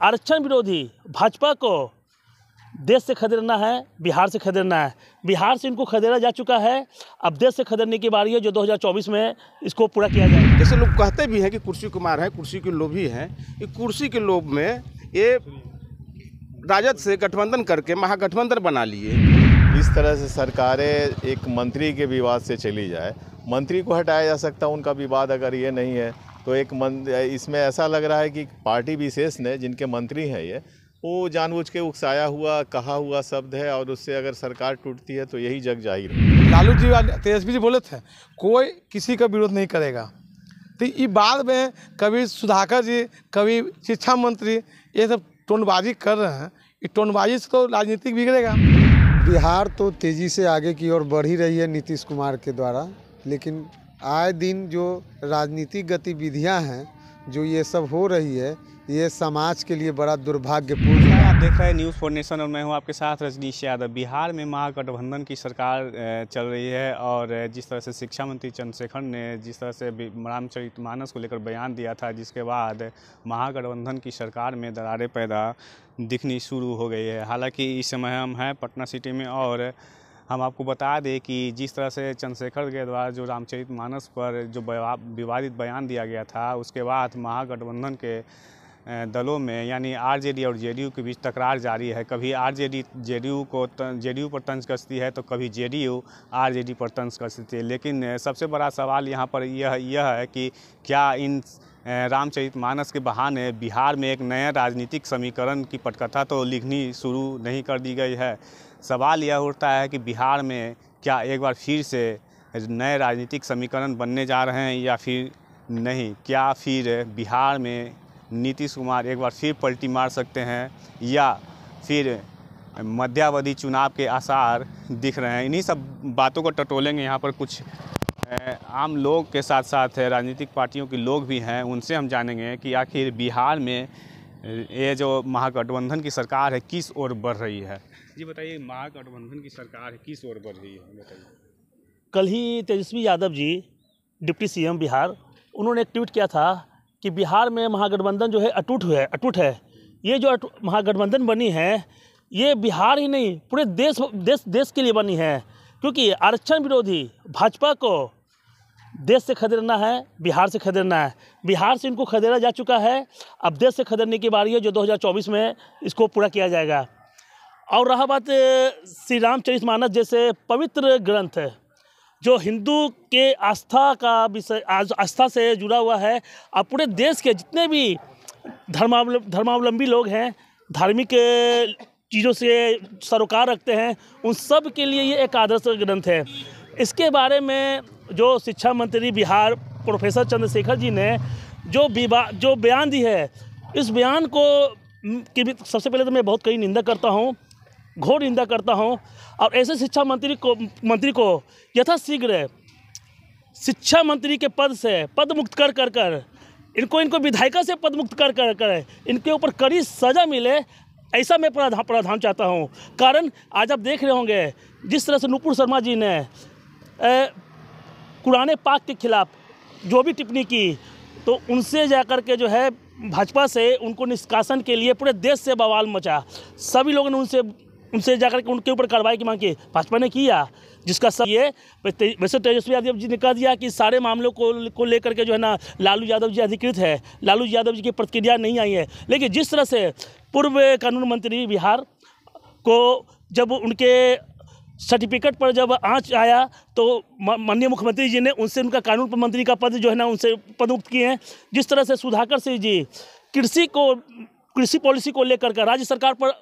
आरक्षण विरोधी भाजपा को देश से खदेड़ना है बिहार से खदेड़ना है। बिहार से इनको खदेड़ा जा चुका है। अब देश से खदेड़ने की बारी है जो 2024 में इसको पूरा किया जाए। जैसे लोग कहते भी हैं कि कुर्सी कुमार हैं कुर्सी के लोभी हैं। ये कुर्सी के लोभ में ये राजद से गठबंधन करके महागठबंधन बना लिए। इस तरह से सरकारें एक मंत्री के विवाद से चली जाए। मंत्री को हटाया जा सकता है उनका विवाद अगर ये नहीं है तो एक मन इसमें ऐसा लग रहा है कि पार्टी विशेष ने जिनके मंत्री हैं ये वो जानबूझ के उकसाया हुआ कहा हुआ शब्द है और उससे अगर सरकार टूटती है तो यही जग ज़ाहिर है। लालू जी तेजस्वी जी बोले थे कोई किसी का विरोध नहीं करेगा। तो ये बाद में कभी सुधाकर जी कभी शिक्षा मंत्री ये सब टोनबाजी कर रहे हैं ये टोनबाजी से तो राजनीतिक बिगड़ेगा। बिहार तो तेज़ी से आगे की ओर बढ़ ही रही है नीतीश कुमार के द्वारा लेकिन आए दिन जो राजनीतिक गतिविधियाँ हैं, जो ये सब हो रही है, ये समाज के लिए बड़ा दुर्भाग्यपूर्ण है। आप देख रहे हैं न्यूज़ फोर नेशन और मैं हूँ आपके साथ रजनीश यादव। बिहार में महागठबंधन की सरकार चल रही है और जिस तरह से शिक्षा मंत्री चंद्रशेखर ने जिस तरह से रामचरित मानस को लेकर बयान दिया था, जिसके बाद महागठबंधन की सरकार में दरारें पैदा दिखनी शुरू हो गई है। हालाँकि इस समय हम हैं पटना सिटी में और हम आपको बता दें कि जिस तरह से चंद्रशेखर के द्वारा जो रामचरित मानस पर जो विवादित बयान दिया गया था, उसके बाद महागठबंधन के दलों में, यानी आरजेडी और जेडीयू के बीच तकरार जारी है। कभी आरजेडी, जेडीयू को जेडीयू पर तंज कसती है तो कभी जेडीयू आरजेडी पर तंज कसती है। लेकिन सबसे बड़ा सवाल यहाँ पर यह यह है कि क्या इन रामचरित मानस के बहाने बिहार में एक नया राजनीतिक समीकरण की पटकथा तो लिखनी शुरू नहीं कर दी गई है? सवाल यह उठता है कि बिहार में क्या एक बार फिर से नए राजनीतिक समीकरण बनने जा रहे हैं या फिर नहीं? क्या फिर बिहार में नीतीश कुमार एक बार फिर पलटी मार सकते हैं या फिर मध्यावधि चुनाव के आसार दिख रहे हैं? इन्हीं सब बातों को टटोलेंगे यहाँ पर कुछ आम लोग के साथ साथ राजनीतिक पार्टियों के लोग भी हैं, उनसे हम जानेंगे कि आखिर बिहार में ये जो महागठबंधन की सरकार है किस ओर बढ़ रही है? जी बताइए महागठबंधन की सरकार है किस ओर बढ़ रही है बताइए। कल ही तेजस्वी यादव जी डिप्टी सीएम बिहार उन्होंने एक ट्वीट किया था कि बिहार में महागठबंधन जो है अटूट है अटूट है। ये जो महागठबंधन बनी है ये बिहार ही नहीं पूरे देश देश देश के लिए बनी है। क्योंकि आरक्षण विरोधी भाजपा को देश से खदेड़ना है, बिहार से खदेड़ना है। बिहार से इनको खदेड़ा जा चुका है। अब देश से खदेड़ने की बारी है जो 2024 में इसको पूरा किया जाएगा। और रहा बात श्री रामचरित मानस जैसे पवित्र ग्रंथ है, जो हिंदू के आस्था का विषय आस्था से जुड़ा हुआ है। और पूरे देश के जितने भी धर्मावल, धर्मावलंबी लोग हैं, धार्मिक चीज़ों से सरोकार रखते हैं, उन सब के लिए ये एक आदर्श ग्रंथ है। इसके बारे में जो शिक्षा मंत्री बिहार प्रोफेसर चंद्रशेखर जी ने जो विवा जो बयान दी है इस बयान को की सबसे पहले तो मैं बहुत कई निंदा करता हूँ घोर निंदा करता हूँ और ऐसे शिक्षा मंत्री को मंत्री को यथाशीघ्र शिक्षा मंत्री के पद से पद मुक्त कर कर कर इनको इनको विधायिका से पद मुक्त कर कर कर इनके ऊपर कड़ी सज़ा मिले ऐसा मैं प्रावधान प्रावधान चाहता हूँ। कारण आज आप देख रहे होंगे जिस तरह से नुपुर शर्मा जी ने अ, कुरान पाक के खिलाफ जो भी टिप्पणी की तो उनसे जाकर के जो है भाजपा से उनको निष्कासन के लिए पूरे देश से बवाल मचा। सभी लोगों ने उनसे उनसे जाकर के उनके ऊपर कार्रवाई की मांग की। भाजपा ने किया, जिसका सब ये, वैसे तेजस्वी यादव जी ने कह दिया कि सारे मामलों को को लेकर के जो है ना, लालू यादव जी अधिकृत है। लालू यादव जी की प्रतिक्रिया नहीं आई है। लेकिन जिस तरह से पूर्व कानून मंत्री बिहार को जब उनके सर्टिफिकेट पर जब आँच आया तो माननीय मुख्यमंत्री जी ने उनसे उनका कानून मंत्री का पद जो है ना, उनसे पद मुक्त किए हैं। जिस तरह से सुधाकर सिंह जी कृषि को, कृषि पॉलिसी को लेकर के राज्य सरकार पर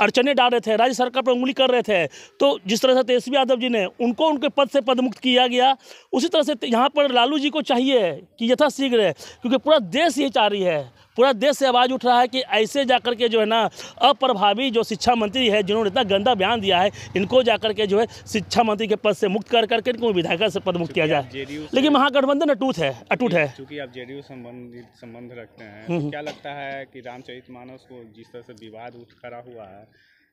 अड़चने डाल रहे थे, राज्य सरकार पर उंगली कर रहे थे तो जिस तरह से तेजस्वी यादव जी ने उनको, उनके पद से पदमुक्त किया गया, उसी तरह से यहाँ पर लालू जी को चाहिए कि यथाशीघ्र, क्योंकि पूरा देश ये चाह रही है। पूरा देश से आवाज़ उठ रहा है कि ऐसे जाकर के जो है ना अप्रभावी जो शिक्षा मंत्री है जिन्होंने इतना गंदा बयान दिया है इनको जाकर के जो है शिक्षा मंत्री के पद से मुक्त कर करके इनको विधायक से पद मुक्त किया जाए। लेकिन महागठबंधन अटूट है अटूट है। चूँकि आप जेडीयू संबंधित संबंध रखते हैं। तो क्या लगता है कि रामचरितमानस को जिस तरह से विवाद उठ खड़ा हुआ है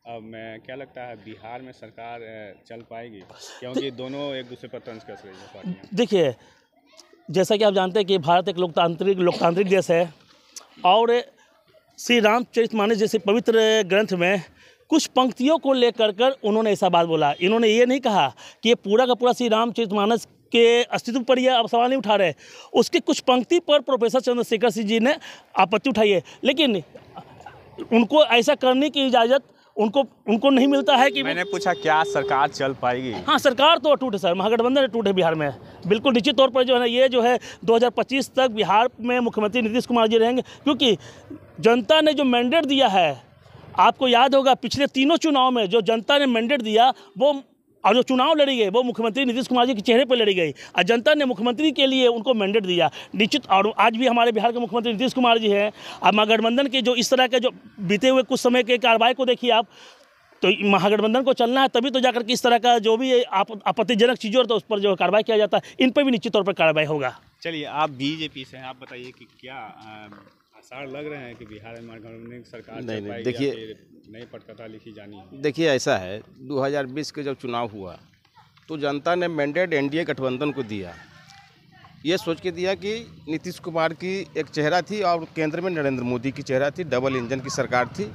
अब मैं क्या लगता है बिहार में सरकार चल पाएगी? क्योंकि दोनों एक दूसरे पर तंज कस रही है देखिए जैसा कि आप जानते हैं कि भारत एक लोकतांत्रिक लोकतांत्रिक देश है। और श्री रामचरित मानस जैसे पवित्र ग्रंथ में कुछ पंक्तियों को लेकर कर उन्होंने ऐसा बात बोला। इन्होंने ये नहीं कहा कि ये पूरा का पूरा श्री रामचरित मानस के अस्तित्व पर यह अब सवाल नहीं उठा रहे। उसके कुछ पंक्ति पर प्रोफेसर चंद्रशेखर सिंह जी ने आपत्ति उठाई है। लेकिन उनको ऐसा करने की इजाज़त उनको उनको नहीं मिलता है कि मैंने पूछा क्या सरकार चल पाएगी? हाँ सरकार तो अटूट है सर। महागठबंधन अटूट है बिहार में। बिल्कुल निश्चित तौर पर जो है ना ये जो है 2025 तक बिहार में मुख्यमंत्री नीतीश कुमार जी रहेंगे। क्योंकि जनता ने जो मैंडेट दिया है आपको याद होगा पिछले तीनों चुनाव में जो जनता ने मैंडेट दिया वो और जो चुनाव लड़ी गई, वो मुख्यमंत्री नीतीश कुमार जी के चेहरे पर लड़ी गई। और जनता ने मुख्यमंत्री के लिए उनको मैंडेट दिया। निश्चित और आज भी हमारे बिहार के मुख्यमंत्री नीतीश कुमार जी हैं। अब महागठबंधन के जो इस तरह के जो बीते हुए कुछ समय के कार्रवाई को देखिए आप तो महागठबंधन को चलना है, तभी तो जाकर के इस तरह का जो भी आप, आपत्तिजनक चीज़ों तो उस पर जो कार्रवाई किया जाता है, इन पर भी निश्चित तौर पर कार्रवाई होगा। चलिए, आप बीजेपी से हैं, आप बताइए कि क्या आसार लग रहे हैं कि बिहार में सरकार नहीं, नहीं, देखिए- नई पटकथा लिखी जानी है? देखिए ऐसा है 2020 के जब चुनाव हुआ तो जनता ने मैंडेट एनडीए गठबंधन को दिया। ये सोच के दिया कि नीतीश कुमार की एक चेहरा थी और केंद्र में नरेंद्र मोदी की चेहरा थी डबल इंजन की सरकार थी।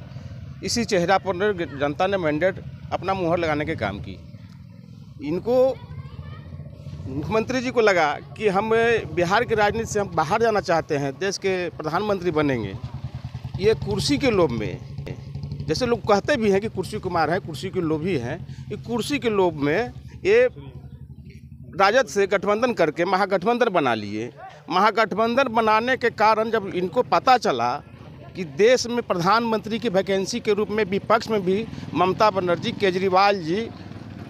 इसी चेहरा पर जनता ने मैंडेट अपना मुहर लगाने के काम की। इनको मुख्यमंत्री जी को लगा कि हम बिहार की राजनीति से हम बाहर जाना चाहते हैं, देश के प्रधानमंत्री बनेंगे। ये कुर्सी के लोभ में, जैसे लोग कहते भी हैं कि कुर्सी कुमार है, कुर्सी के लोभी हैं ये कुर्सी के लोभ में ये राजद से गठबंधन करके महागठबंधन बना लिए। महागठबंधन बनाने के कारण जब इनको पता चला कि देश में प्रधानमंत्री की वैकेंसी के रूप में विपक्ष में भी ममता बनर्जी, केजरीवाल जी,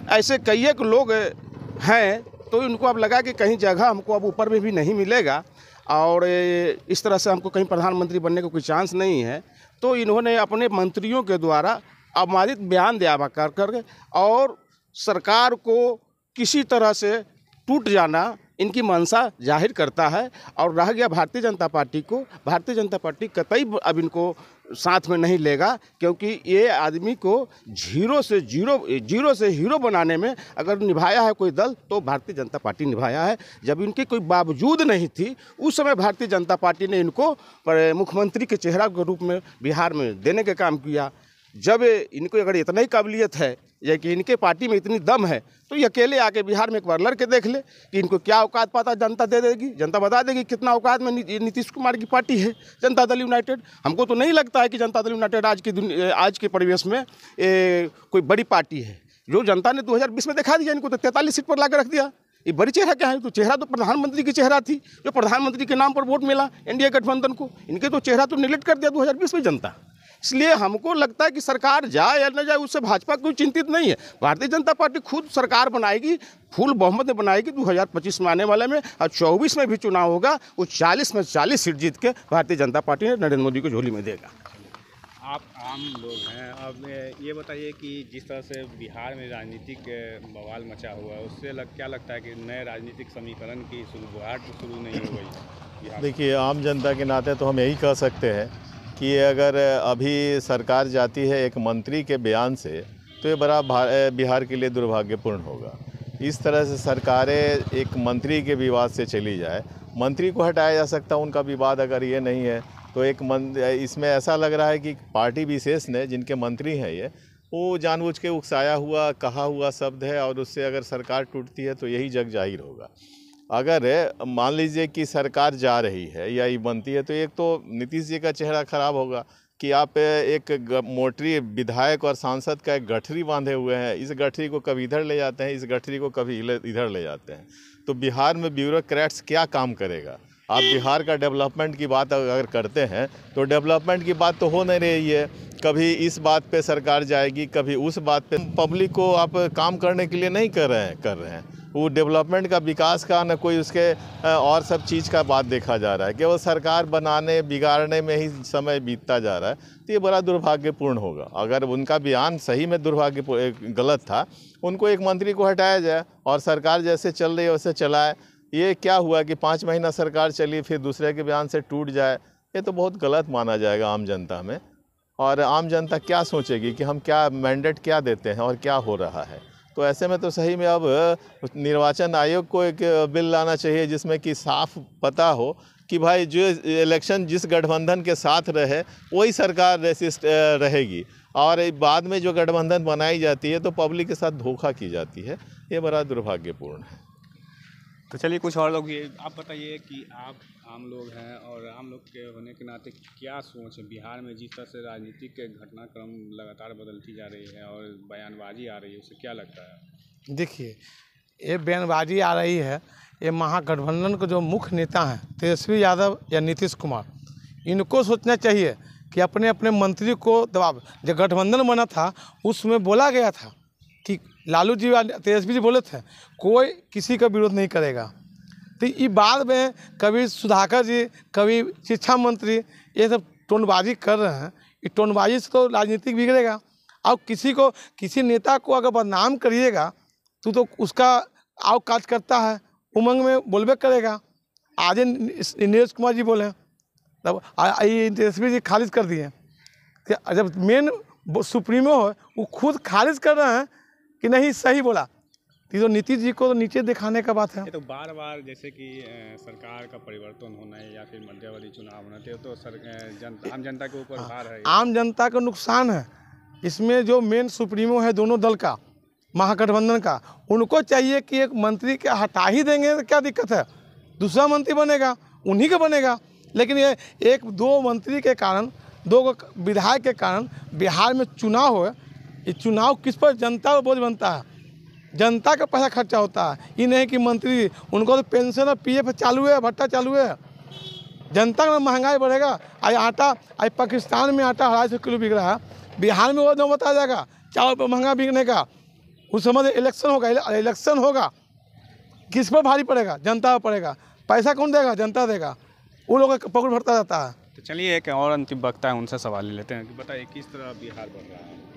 ऐसे कई एक लोग हैं तो उनको अब लगा कि कहीं जगह हमको अब ऊपर में भी नहीं मिलेगा और इस तरह से हमको कहीं प्रधानमंत्री बनने का कोई चांस नहीं है। तो इन्होंने अपने मंत्रियों के द्वारा अमादित बयान दिया कर कर और सरकार को किसी तरह से टूट जाना इनकी मंशा ज़ाहिर करता है और रह गया भारतीय जनता पार्टी को। भारतीय जनता पार्टी कतई अब इनको साथ में नहीं लेगा, क्योंकि ये आदमी को ज़ीरो से ज़ीरो ज़ीरो से हीरो बनाने में अगर निभाया है कोई दल तो भारतीय जनता पार्टी निभाया है। जब इनके कोई बावजूद नहीं थी, उस समय भारतीय जनता पार्टी ने इनको मुख्यमंत्री के चेहरा के रूप में बिहार में देने का काम किया। जब इनको अगर इतना ही काबिलियत है या कि इनके पार्टी में इतनी दम है तो ये अकेले आके बिहार में एक बार लड़के देख ले कि इनको क्या औकात पाता जनता दे देगी। जनता बता देगी कितना औकात में नीतीश कुमार की पार्टी है जनता दल यूनाइटेड। हमको तो नहीं लगता है कि जनता दल यूनाइटेड आज की आज के परिवेश में ए, कोई बड़ी पार्टी है। जो जनता ने 2020 में दिखा दिया इनको तो तैंतालीस सीट पर ला रख दिया। ये बड़ी चेहरा क्या है? तो चेहरा तो प्रधानमंत्री की चेहरा थी जो प्रधानमंत्री के नाम पर वोट मिला एनडीए गठबंधन को। इनके तो चेहरा तो निगलेक्ट कर दिया 2020 में जनता। इसलिए हमको लगता है कि सरकार जाए या न जाए उससे भाजपा कोई चिंतित नहीं है। भारतीय जनता पार्टी खुद सरकार बनाएगी फुल बहुमत में बनाएगी 2025 में आने वाले में और 24 में भी चुनाव होगा वो 40 में 40 सीट जीत के भारतीय जनता पार्टी ने नरेंद्र मोदी को झोली में देगा। आप आम लोग हैं। अब ये बताइए कि जिस तरह से बिहार में राजनीतिक बवाल मचा हुआ है उससे लग क्या लगता है कि नए राजनीतिक समीकरण की शुरुआत शुरू नहीं हो गई? देखिए आम जनता के नाते तो हम यही कह सकते हैं कि अगर अभी सरकार जाती है एक मंत्री के बयान से तो ये बड़ा बिहार के लिए दुर्भाग्यपूर्ण होगा। इस तरह से सरकारें एक मंत्री के विवाद से चली जाए, मंत्री को हटाया जा सकता, उनका विवाद अगर ये नहीं है तो एक मन इसमें ऐसा लग रहा है कि पार्टी विशेष ने, जिनके मंत्री हैं ये, वो जानबूझ के उकसाया हुआ, कहा हुआ शब्द है, और उससे अगर सरकार टूटती है तो यही जग ज़ाहिर होगा। अगर मान लीजिए कि सरकार जा रही है या ये बनती है तो एक तो नीतीश जी का चेहरा खराब होगा कि आप एक मोटरी विधायक और सांसद का एक गठरी बांधे हुए हैं। इस गठरी को कभी इधर ले जाते हैं इस गठरी को कभी इधर ले जाते हैं। तो बिहार में ब्यूरोक्रेट्स क्या काम करेगा? आप बिहार का डेवलपमेंट की बात अगर करते हैं तो डेवलपमेंट की बात तो हो नहीं रही है। कभी इस बात पे सरकार जाएगी कभी उस बात पे। पब्लिक को आप काम करने के लिए नहीं कर रहे हैं कर रहे हैं। वो डेवलपमेंट का विकास का, न कोई उसके और सब चीज़ का बात देखा जा रहा है। केवल सरकार बनाने, बिगाड़ने में ही समय बीतता जा रहा है तो ये बड़ा दुर्भाग्यपूर्ण होगा। अगर उनका बयान सही में दुर्भाग्य गलत था, उनको एक मंत्री को हटाया जाए और सरकार जैसे चल रही है, वैसे चलाए, ये क्या हुआ कि पाँच महीना सरकार चली, फिर दूसरे के बयान से टूट जाए, ये तो बहुत गलत माना जाएगा आम जनता में। और आम जनता क्या सोचेगी कि हम क्या मैंडेट क्या देते हैं और क्या हो रहा है? तो ऐसे में तो सही में अब निर्वाचन आयोग को एक बिल लाना चाहिए जिसमें कि साफ़ पता हो कि भाई जो इलेक्शन जिस गठबंधन के साथ रहे, वही सरकार रेसिस्ट रहेगी। और बाद में जो गठबंधन बनाई जाती है तो पब्लिक के साथ धोखा की जाती है। ये बड़ा दुर्भाग्यपूर्ण है। तो चलिए कुछ और लोग ये आप बताइए कि आप आम लोग हैं और आम लोग के होने के नाते क्या सोच है? बिहार में जिस तरह से राजनीतिक के घटनाक्रम लगातार बदलती जा रही है और बयानबाजी आ रही है उससे क्या लगता है? देखिए ये बयानबाजी आ रही है ये महागठबंधन के जो मुख्य नेता हैं तेजस्वी यादव या नीतीश कुमार इनको सोचना चाहिए कि अपने अपने मंत्री को दबाव जब गठबंधन बना था उसमें बोला गया था कि लालू जी तेजस्वी जी बोले थे, कोई किसी का विरोध नहीं करेगा। तो ये बाद में कभी सुधाकर जी कभी शिक्षा मंत्री, ये सब टोनबाजी कर रहे हैं। ये टोनबाजी से तो राजनीतिक बिगड़ेगा। और किसी को, किसी नेता को अगर बदनाम करिएगा तो तो उसका आओ काज करता है, उमंग में बोलबे करेगा। आज नीरज कुमार जी बोले, तब आ- आ- ये तेजस्वी जी खारिज कर दिए। जब मेन सुप्रीमो है, वो खुद खारिज कर रहे हैं कि नहीं सही बोला। ये तो नीतीश जी को तो नीचे दिखाने का बात है। ये तो बार बार जैसे कि सरकार का परिवर्तन होना है या फिर मध्यावधि चुनाव होना तो तो सर अ, जन, आम जनता के ऊपर भार है। आम जनता का नुकसान है। इसमें जो मेन सुप्रीमो है दोनों दल का महागठबंधन का उनको चाहिए कि एक मंत्री के हटा ही देंगे तो क्या दिक्कत है? दूसरा मंत्री बनेगा उन्हीं का बनेगा। लेकिन ये एक दो मंत्री के कारण दो विधायक के कारण बिहार में चुनाव हो ये चुनाव किस पर जनता पर बोझ बनता है? जनता का पैसा खर्चा होता है। ये नहीं कि मंत्री, उनको तो पेंशन और पीएफ चालू है, भट्टा चालू है। जनता में महँगाई बढ़ेगा। आज आटा, आज पाकिस्तान में आटा अढ़ाई सौ किलो बिक रहा है। बिहार में वो दाम बताया जाएगा चावल महँगा बिकने का। उस समय इलेक्शन होगा इलेक्शन होगा। किस पर भारी पड़ेगा? जनता पर पड़ेगा। पैसा कौन देगा? जनता देगा। वो लोग का पकड़ भरता रहता है। तो चलिए एक और अंतिम वक्ता है, उनसे सवाल ले लेते हैं। कि बताइए, किस तरह बिहार बढ़ रहा है?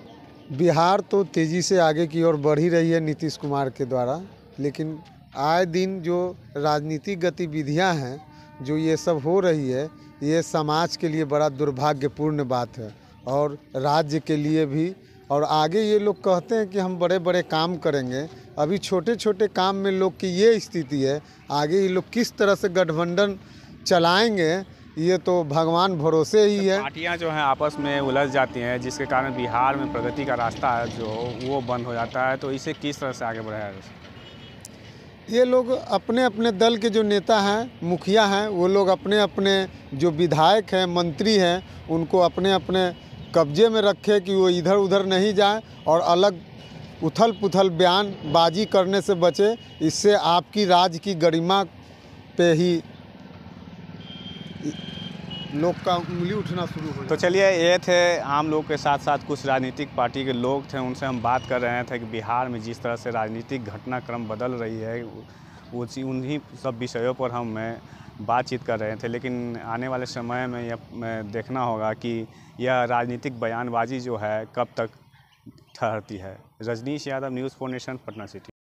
बिहार तो तेज़ी से आगे की ओर बढ़ ही रही है नीतीश कुमार के द्वारा, लेकिन आए दिन जो राजनीतिक गतिविधियाँ हैं, जो ये सब हो रही है, ये समाज के लिए बड़ा दुर्भाग्यपूर्ण बात है और राज्य के लिए भी। और आगे ये लोग कहते हैं कि हम बड़े बड़े काम करेंगे। अभी छोटे छोटे काम में लोग की ये स्थिति है, आगे ये लोग किस तरह से गठबंधन चलाएँगे ये तो भगवान भरोसे ही है। पार्टियाँ जो हैं आपस में उलझ जाती हैं जिसके कारण बिहार में प्रगति का रास्ता है जो वो बंद हो जाता है तो इसे किस तरह से आगे बढ़ाया जा ये लोग अपने अपने दल के जो नेता हैं मुखिया हैं वो लोग अपने अपने जो विधायक हैं मंत्री हैं उनको अपने अपने कब्जे में रखे कि वो इधर उधर नहीं जाए और अलग उथल पुथल बयानबाजी करने से बचे। इससे आपकी राज्य की गरिमा पे ही लोग का उंगली उठना शुरू हो तो चलिए ये थे आम लोग के साथ साथ कुछ राजनीतिक पार्टी के लोग थे उनसे हम बात कर रहे थे कि बिहार में जिस तरह से राजनीतिक घटनाक्रम बदल रही है उसी उन्हीं सब विषयों पर हम बातचीत कर रहे थे। लेकिन आने वाले समय में यह में देखना होगा कि यह राजनीतिक बयानबाजी जो है कब तक ठहरती है। Rajnish Yadav news four nation Patna city.